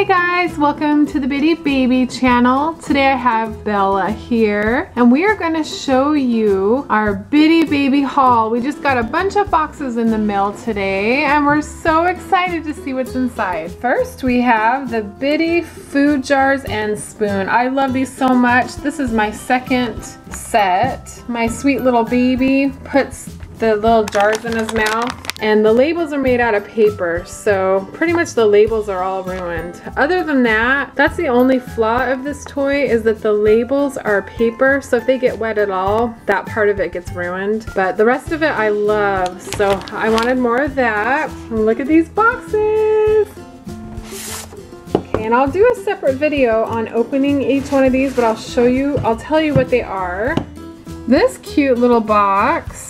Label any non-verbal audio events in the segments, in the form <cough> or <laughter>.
Hey guys, welcome to the Bitty Baby channel. Today I have Bella here and we are going to show you our Bitty Baby haul. We just got a bunch of boxes in the mail today and we're so excited to see what's inside. First we have the Bitty food jars and spoon. I love these so much. This is my second set. My sweet little baby puts the little jars in his mouth. And the labels are made out of paper, so pretty much the labels are all ruined. Other than that, that's the only flaw of this toy is that the labels are paper, so if they get wet at all, that part of it gets ruined. But the rest of it I love, so I wanted more of that. Look at these boxes! And I'll do a separate video on opening each one of these, but I'll show you, I'll tell you what they are. This cute little box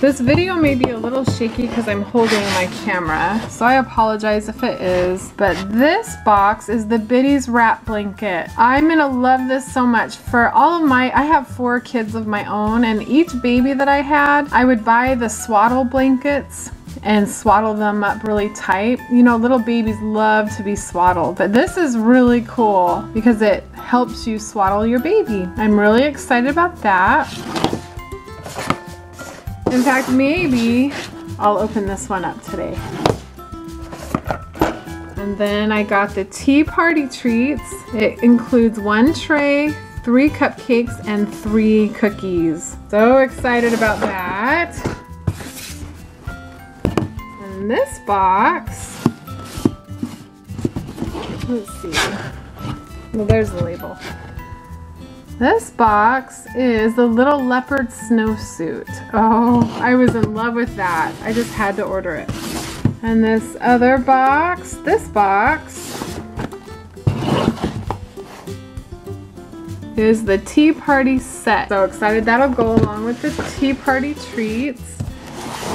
this video may be a little shaky because I'm holding my camera, so I apologize if it is. But this box is the Bitty's wrap blanket. I'm gonna love this so much. For all of my, I have four kids of my own, and each baby that I had, I would buy the swaddle blankets and swaddle them up really tight. You know, little babies love to be swaddled, but this is really cool because it helps you swaddle your baby. I'm really excited about that. In fact, maybe I'll open this one up today. And then I got the tea party treats. It includes one tray, three cupcakes, and three cookies. So excited about that. And this box, let's see. Well, there's the label. This box is the little leopard snowsuit. Oh, I was in love with that. I just had to order it. And this other box, this box, is the tea party set. So excited that'll go along with the tea party treats.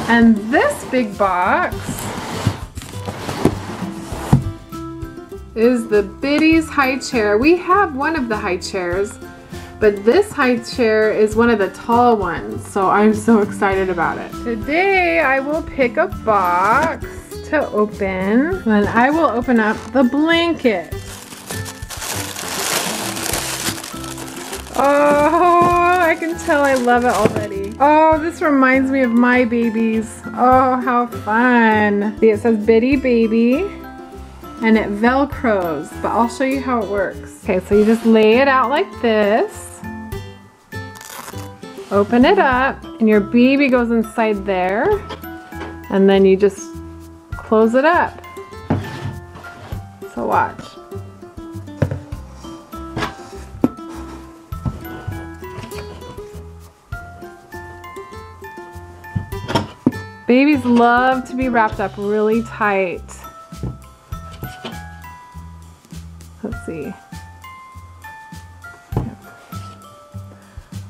And this big box is the Bitty's high chair. We have one of the high chairs but this high chair is one of the tall ones, so I'm so excited about it. Today I will pick a box to open, and I will open up the blanket. Oh, I can tell I love it already. Oh, this reminds me of my babies. Oh, how fun. See, it says Bitty Baby and it velcros, but I'll show you how it works. Okay, so you just lay it out like this. Open it up and your baby goes inside there and then you just close it up. So watch. Babies love to be wrapped up really tight. Let's see.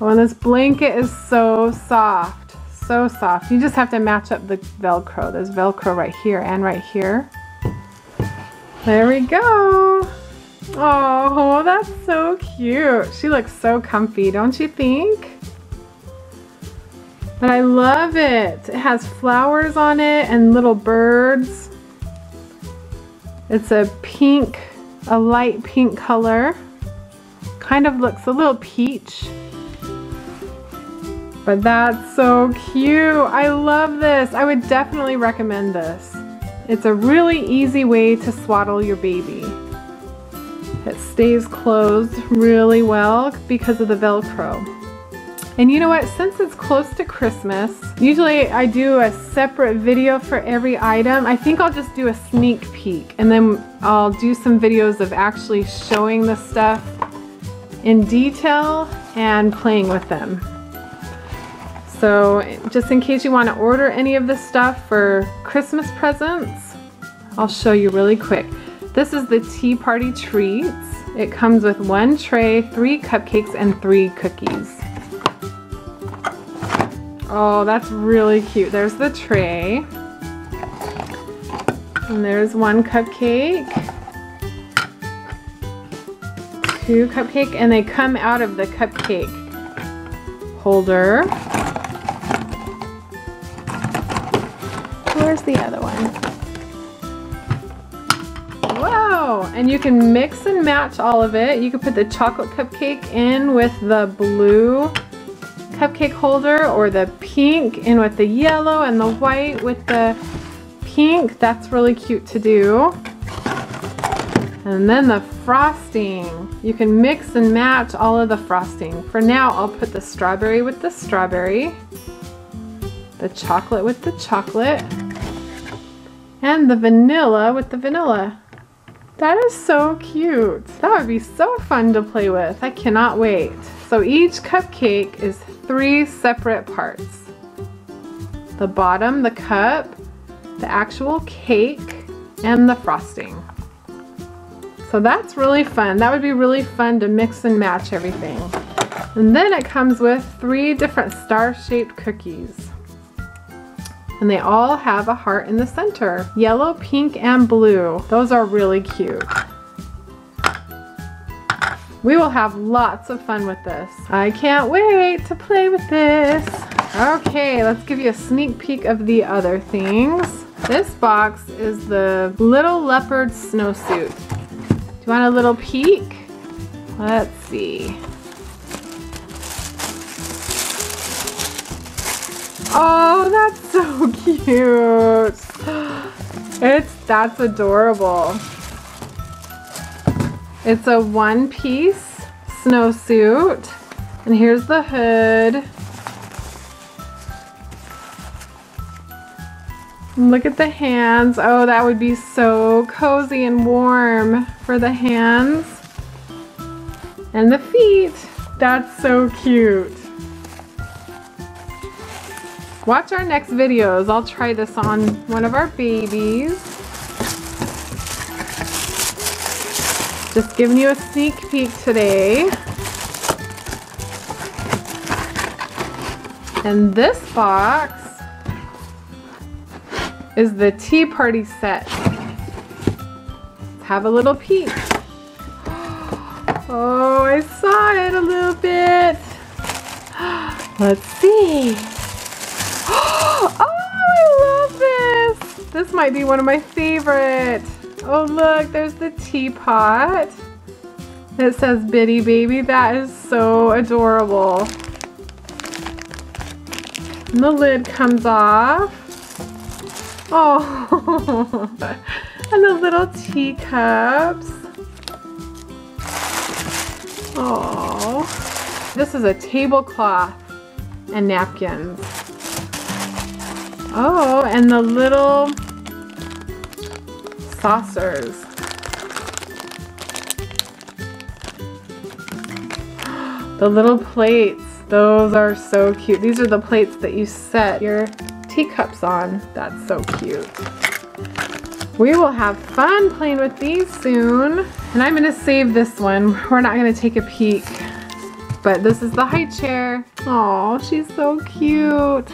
Oh, and this blanket is so soft. So soft. You just have to match up the Velcro. There's Velcro right here and right here. There we go. Oh, that's so cute. She looks so comfy, don't you think? But I love it. It has flowers on it and little birds. It's a pink, a light pink color. Kind of looks a little peach. But that's so cute. I love this. I would definitely recommend this. It's a really easy way to swaddle your baby. It stays closed really well because of the Velcro. And you know what, since it's close to Christmas, usually I do a separate video for every item. I think I'll just do a sneak peek and then I'll do some videos of actually showing the stuff in detail and playing with them. So just in case you want to order any of this stuff for Christmas presents, I'll show you really quick. This is the Tea Party Treats. It comes with one tray, three cupcakes, and three cookies. Oh, that's really cute. There's the tray. And there's one cupcake. Two cupcake, and they come out of the cupcake holder. Where's the other one? And you can mix and match all of it. You can put the chocolate cupcake in with the blue cupcake holder or the pink in with the yellow and the white with the pink. That's really cute to do. And then the frosting. You can mix and match all of the frosting. For now, I'll put the strawberry with the strawberry, the chocolate with the chocolate, and the vanilla with the vanilla. That is so cute. That would be so fun to play with. I cannot wait. So each cupcake is three separate parts. The bottom, the cup, the actual cake, and the frosting. So that's really fun. That would be really fun to mix and match everything. And then it comes with three different star-shaped cookies. And they all have a heart in the center. Yellow, pink, and blue. Those are really cute. We will have lots of fun with this. I can't wait to play with this. Okay, let's give you a sneak peek of the other things. This box is the Little Leopard snowsuit. Do you want a little peek? Let's see. Oh, that's so <laughs> cute. <gasps> It's, that's adorable. It's a one piece snowsuit. And here's the hood. Look at the hands. Oh, that would be so cozy and warm for the hands. And the feet. That's so cute. Watch our next videos. I'll try this on one of our babies. Just giving you a sneak peek today. And this box is the tea party set. Let's have a little peek. <gasps> Oh, I saw it a little bit. <gasps> Let's see. <gasps> Oh, I love this. This might be one of my favorite. Oh, look, there's the teapot. It says Bitty Baby. That is so adorable. And the lid comes off. Oh, <laughs> and the little teacups. Oh, this is a tablecloth and napkins. Oh, and the little saucers. <gasps> The little plates, those are so cute. These are the plates that you set your teacups on. That's so cute. We will have fun playing with these soon. And I'm gonna save this one. We're not gonna take a peek. But this is the high chair. Oh, she's so cute.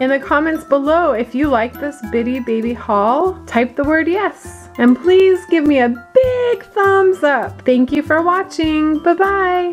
In the comments below, if you like this Bitty Baby haul, type the word yes. And please give me a big thumbs up. Thank you for watching. Bye-bye.